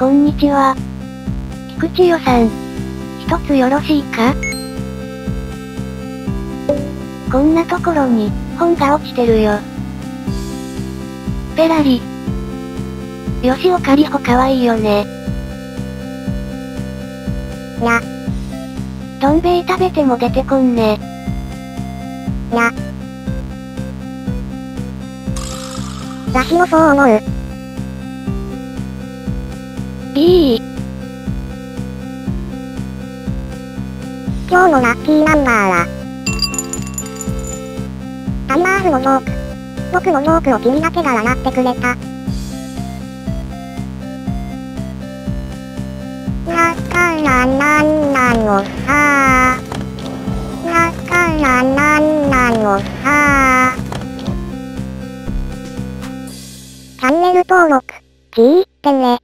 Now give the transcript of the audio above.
こんにちは。菊池代さん。一つよろしいか？こんなところに、本が落ちてるよ。ペラリ。吉岡里帆かわいいよね。な。どん兵衛食べても出てこんね。な。わしもそう思う。いい今日のラッキーナンバーは、タイマーズのジョーク。僕のジョークを君だけが笑ってくれた。だからなんなのさだからなんなのさチャンネル登録、聞いてね。